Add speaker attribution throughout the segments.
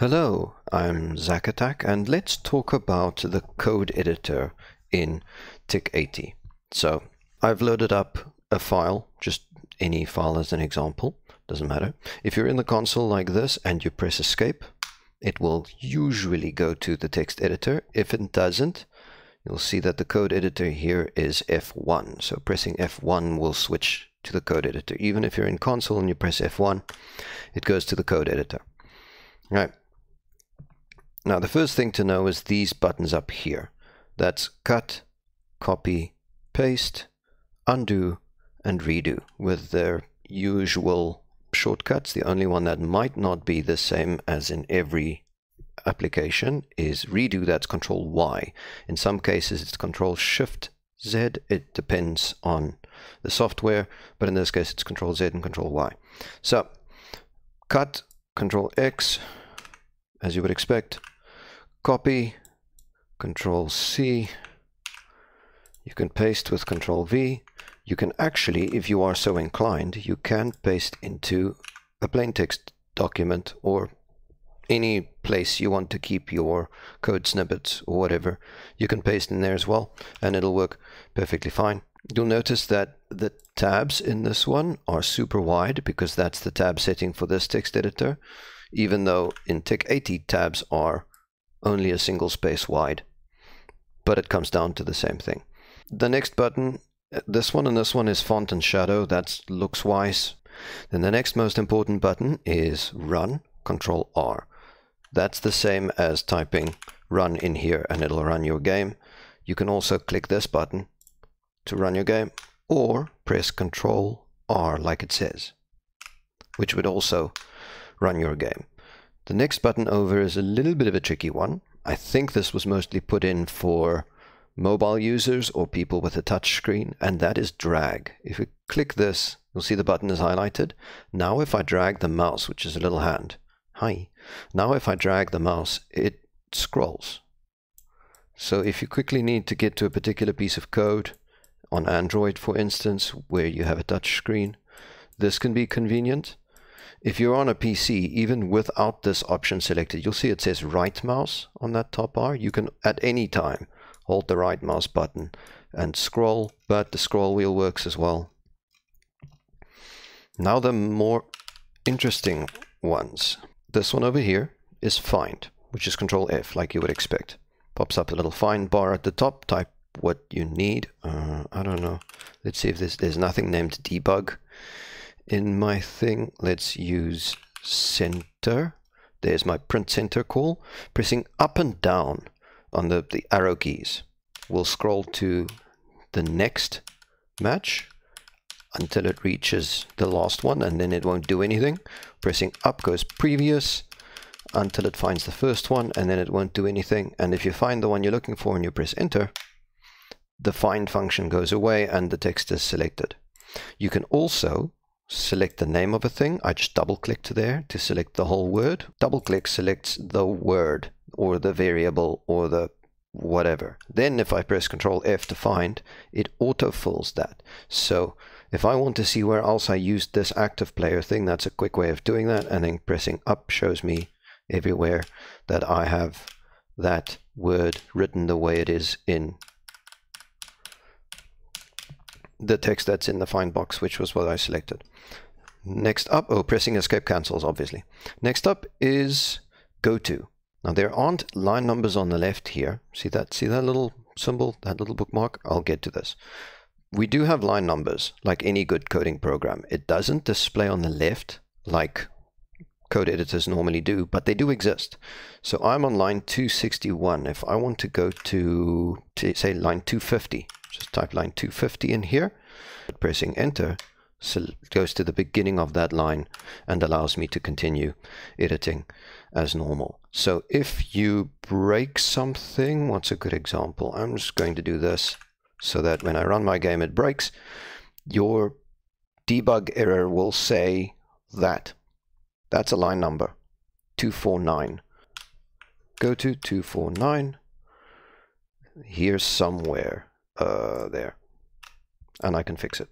Speaker 1: Hello, I'm Zach Attakk and let's talk about the code editor in TIC80. So I've loaded up a file, just any file as an example, doesn't matter. If you're in the console like this and you press escape, it will usually go to the text editor. If it doesn't, you'll see that the code editor here is F1. So pressing F1 will switch to the code editor. Even if you're in console and you press F1, it goes to the code editor. All right. Now the first thing to know is these buttons up here. That's cut, copy, paste, undo, and redo with their usual shortcuts. The only one that might not be the same as in every application is redo, that's control Y. In some cases it's control shift Z, it depends on the software, but in this case it's control Z and control Y. So cut, control X, as you would expect, copy, control C, you can paste with control V, you can actually, if you are so inclined, you can paste into a plain text document or any place you want to keep your code snippets or whatever. You can paste in there as well and it'll work perfectly fine. You'll notice that the tabs in this one are super wide because that's the tab setting for this text editor, even though in TIC80 tabs are only a single space wide, but it comes down to the same thing. The next button this one and this one is font and shadow, that's looks wise. Then the next most important button is run, control R. That's the same as typing run in here and it'll run your game. You can also click this button to run your game or press control R like it says, which would also run your game. The next button over is a little bit of a tricky one. I think this was mostly put in for mobile users or people with a touch screen, and that is drag. If you click this, you'll see the button is highlighted. Now if I drag the mouse, which is a little hand, hi, now if I drag the mouse, it scrolls. So if you quickly need to get to a particular piece of code, on Android for instance, where you have a touch screen, this can be convenient. If you're on a PC, even without this option selected, you'll see it says right mouse on that top bar. You can at any time hold the right mouse button and scroll, but the scroll wheel works as well. Now the more interesting ones. This one over here is find, which is control F like you would expect. Pops up a little find bar at the top, type what you need. Uh, I don't know. Let's see if there's, there's nothing named debug in my thing. Let's use center. There's my print center call. Pressing up and down on the, the arrow keys. We'll scroll to the next match until it reaches the last one and then it won't do anything. Pressing up goes previous until it finds the first one and then it won't do anything. And if you find the one you're looking for and you press enter, the find function goes away and the text is selected. You can also select the name of a thing. I just double click to there to select the whole word. Double click selects the word or the variable or the whatever. Then if I press Control F to find, it auto-fills that. So if I want to see where else I used this active player thing, that's a quick way of doing that. And then pressing up shows me everywhere that I have that word written the way it is in the text that's in the find box, which was what I selected. Next up, oh, pressing escape cancels, obviously. Next up is go to. Now there aren't line numbers on the left here. See that? See that little symbol, that little bookmark? I'll get to this. We do have line numbers, like any good coding program. It doesn't display on the left like code editors normally do, but they do exist. So I'm on line 261. If I want to go to, to say line 250, just type line 250 in here, pressing enter, so goes to the beginning of that line and allows me to continue editing as normal. So if you break something, what's a good example? I'm just going to do this so that when I run my game it breaks. Your debug error will say that. That's a line number, 249. Go to 249, here somewhere, uh, there, and I can fix it.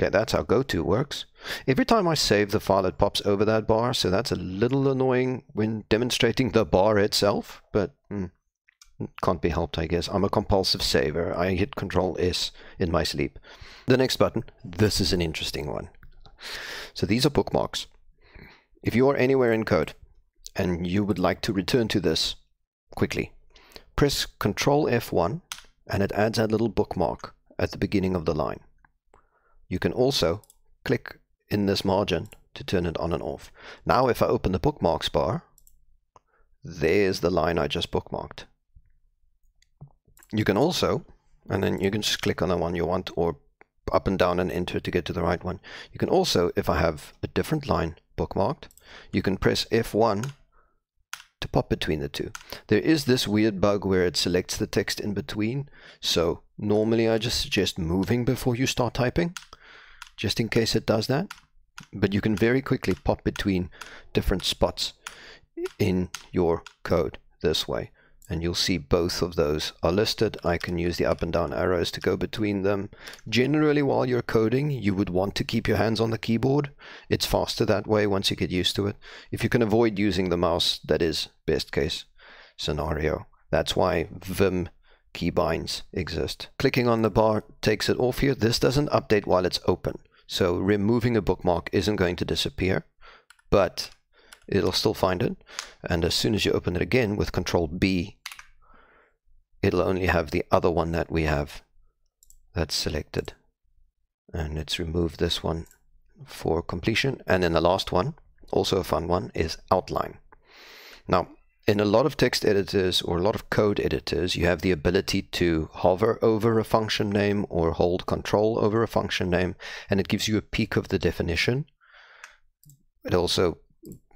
Speaker 1: Okay, that's how goto works. Every time I save the file, it pops over that bar, so that's a little annoying when demonstrating the bar itself, but mm, can't be helped, I guess. I'm a compulsive saver. I hit Control S in my sleep. The next button, this is an interesting one. So these are bookmarks. If you are anywhere in code and you would like to return to this quickly, press Control F1 and it adds a little bookmark at the beginning of the line. You can also click in this margin to turn it on and off. Now if I open the bookmarks bar, there's the line I just bookmarked. You can also, and then you can just click on the one you want or up and down and enter to get to the right one. You can also, if I have a different line bookmarked, you can press F1 to pop between the two. There is this weird bug where it selects the text in between. So normally I just suggest moving before you start typing just in case it does that. But you can very quickly pop between different spots in your code this way. And you'll see both of those are listed. I can use the up and down arrows to go between them. Generally, while you're coding, you would want to keep your hands on the keyboard. It's faster that way once you get used to it. If you can avoid using the mouse, that is best case scenario. That's why Vim keybinds exist. Clicking on the bar takes it off here. This doesn't update while it's open. So removing a bookmark isn't going to disappear, but it'll still find it. And as soon as you open it again with Control B, it'll only have the other one that we have that's selected. And let's remove this one for completion. And then the last one, also a fun one, is outline. Now, in a lot of text editors or a lot of code editors, you have the ability to hover over a function name or hold control over a function name, and it gives you a peek of the definition. It also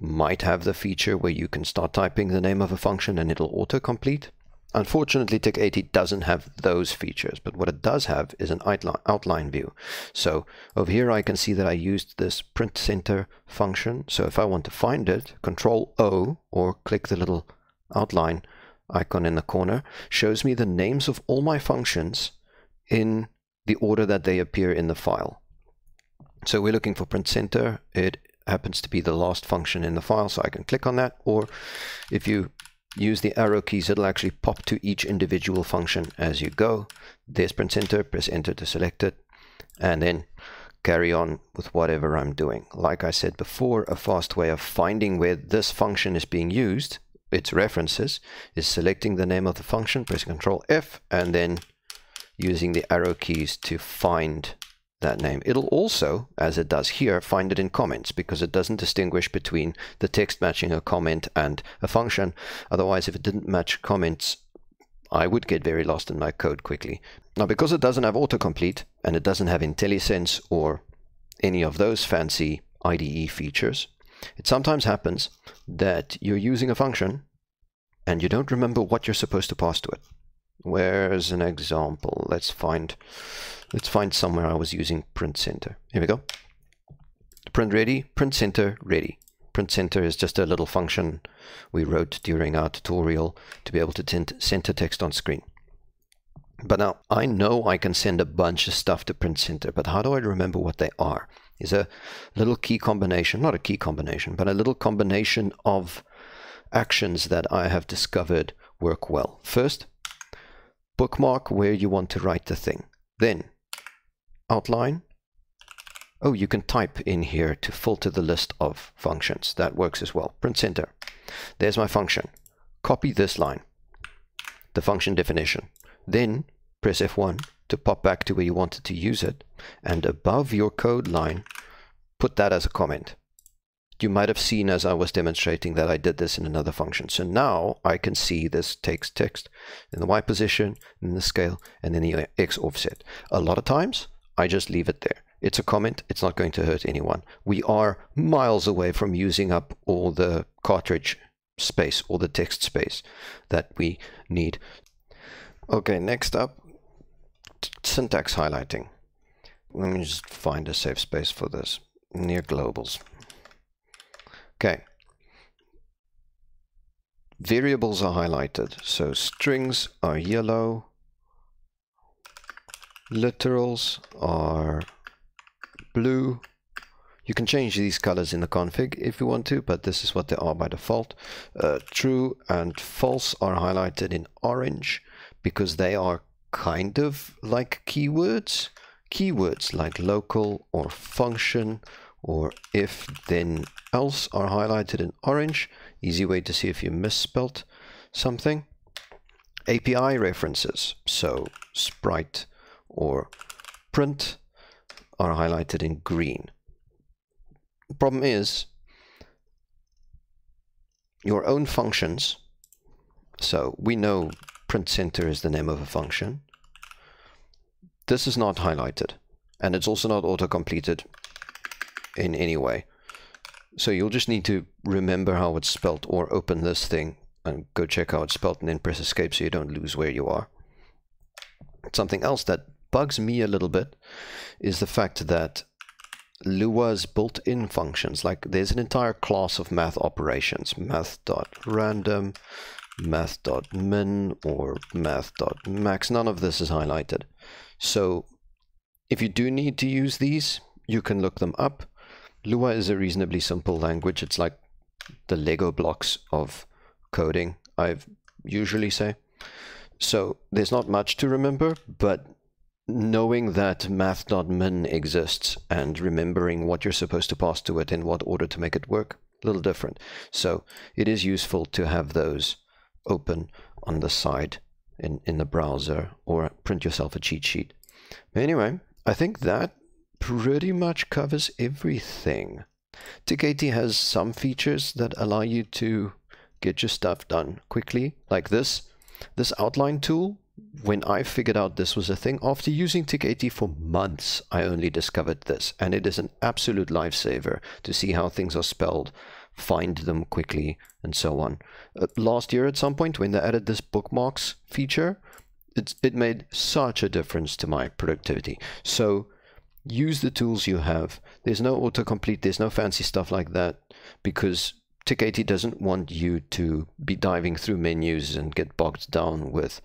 Speaker 1: might have the feature where you can start typing the name of a function and it'll autocomplete. Unfortunately, TIC80 doesn't have those features, but what it does have is an outline view. So over here, I can see that I used this print center function. So if I want to find it, control O or click the little outline icon in the corner shows me the names of all my functions in the order that they appear in the file. So we're looking for print center. It happens to be the last function in the file, so I can click on that. Or if you use the arrow keys, it'll actually pop to each individual function as you go. There's print center, press enter to select it, and then carry on with whatever I'm doing. Like I said before, a fast way of finding where this function is being used, its references, is selecting the name of the function, pressing Control F, and then using the arrow keys to find that name. It'll also, as it does here, find it in comments because it doesn't distinguish between the text matching a comment and a function. Otherwise, if it didn't match comments, I would get very lost in my code quickly. Now, because it doesn't have autocomplete and it doesn't have IntelliSense or any of those fancy IDE features, it sometimes happens that you're using a function and you don't remember what you're supposed to pass to it. Where's an example? Let's find let's find somewhere I was using print center. Here we go. Print ready, print center ready. Print center is just a little function we wrote during our tutorial to be able to center text on screen. But now I know I can send a bunch of stuff to print center, but how do I remember what they are? Is a little key combination, not a key combination, but a little combination of actions that I have discovered work well. First, bookmark where you want to write the thing. Then outline. Oh, you can type in here to filter the list of functions. That works as well. Print center. There's my function. Copy this line, the function definition. Then press F1 to pop back to where you wanted to use it. And above your code line, put that as a comment you might have seen as I was demonstrating that I did this in another function. So now I can see this takes text in the Y position, in the scale, and then the X offset. A lot of times I just leave it there. It's a comment. It's not going to hurt anyone. We are miles away from using up all the cartridge space or the text space that we need. Okay, next up, syntax highlighting. Let me just find a safe space for this near globals. Okay. Variables are highlighted. So strings are yellow. Literals are blue. You can change these colors in the config if you want to, but this is what they are by default. Uh, true and false are highlighted in orange because they are kind of like keywords. Keywords like local or function or if then else are highlighted in orange. Easy way to see if you misspelt something. API references, so sprite or print are highlighted in green. The problem is your own functions. So we know print center is the name of a function. This is not highlighted and it's also not auto-completed in any way. So you'll just need to remember how it's spelled or open this thing and go check how it's spelled and then press escape so you don't lose where you are. Something else that bugs me a little bit is the fact that Lua's built-in functions, like there's an entire class of math operations, math.random, math.min, or math.max. None of this is highlighted. So if you do need to use these, you can look them up. Lua is a reasonably simple language. It's like the Lego blocks of coding, I usually say. So there's not much to remember, but knowing that math.min exists and remembering what you're supposed to pass to it in what order to make it work, a little different. So it is useful to have those open on the side in, in the browser or print yourself a cheat sheet. Anyway, I think that pretty much covers everything. TIC80 has some features that allow you to get your stuff done quickly, like this. This outline tool when I figured out this was a thing, after using TIC80 for months, I only discovered this. And it is an absolute lifesaver to see how things are spelled, find them quickly, and so on. Uh, last year at some point, when they added this bookmarks feature, it, it made such a difference to my productivity. So use the tools you have. There's no autocomplete, there's no fancy stuff like that, because TIC80 doesn't want you to be diving through menus and get bogged down with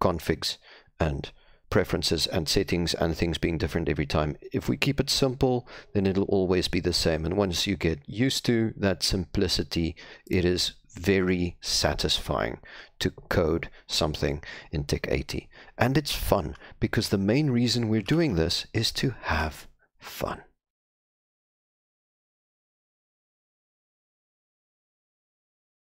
Speaker 1: configs and preferences and settings and things being different every time. If we keep it simple, then it'll always be the same. And once you get used to that simplicity, it is very satisfying to code something in TIC80. And it's fun because the main reason we're doing this is to have fun.